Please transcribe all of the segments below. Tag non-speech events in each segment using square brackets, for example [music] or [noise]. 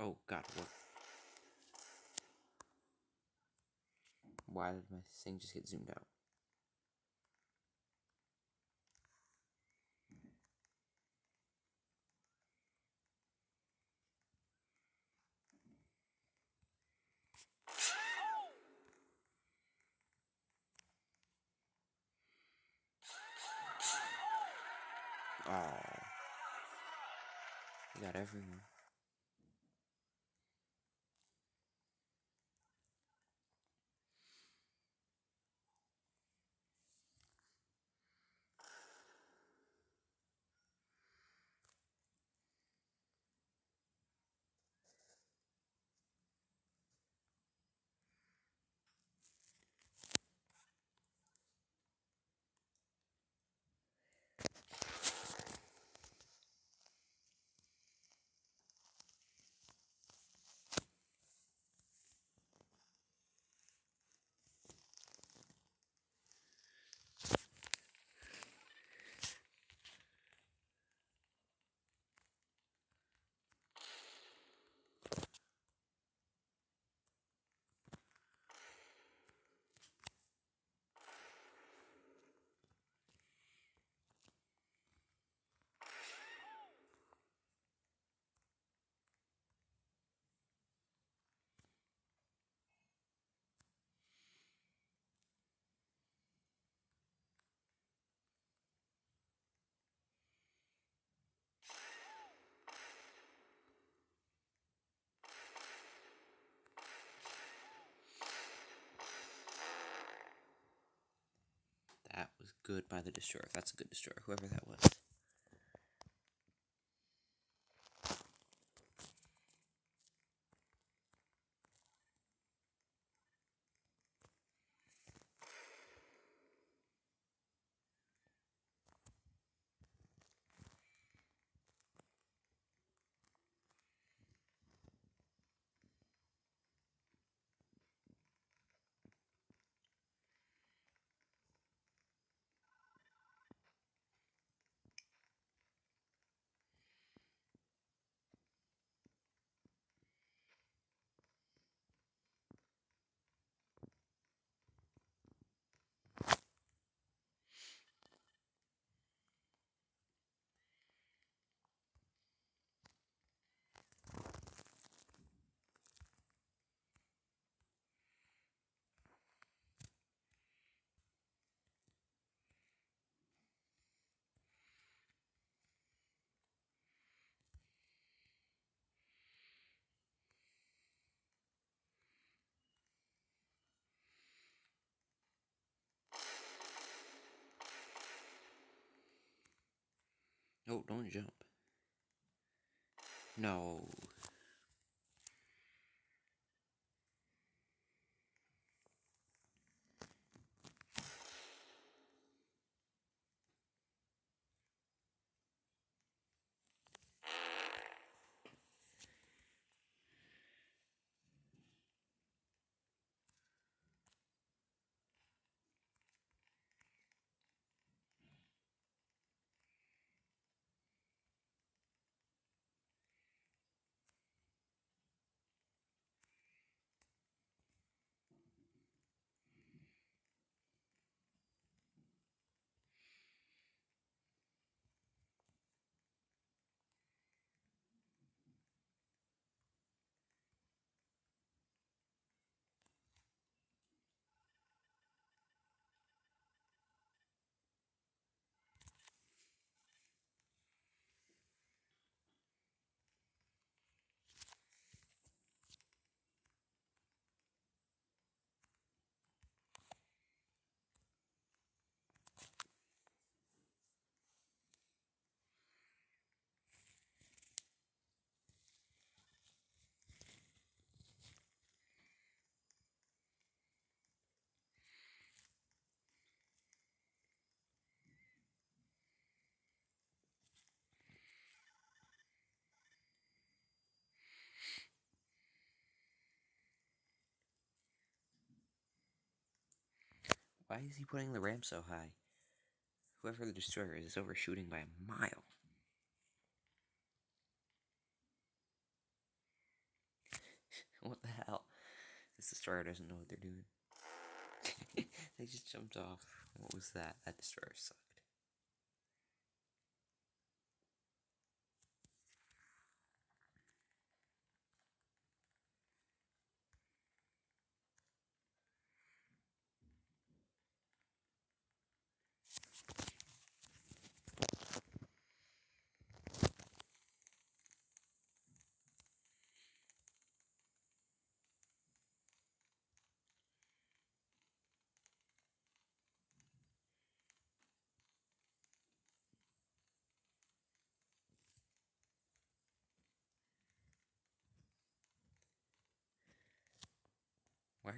Oh god, what? Why did my thing just get zoomed out? Oh. You got everyone. That was good by the destroyer. That's a good destroyer, whoever that was. Oh, don't jump. No. Why is he putting the ramp so high? Whoever the destroyer is is overshooting by a mile. [laughs] what the hell? This destroyer doesn't know what they're doing. [laughs] they just jumped off. What was that? That destroyer sucked.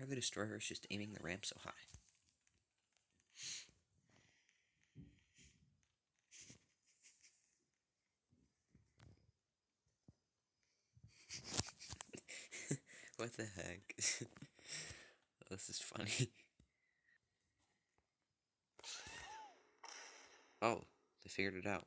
Are the destroyers just aiming the ramp so high? [laughs] what the heck? [laughs] this is funny. [laughs] Oh, they figured it out.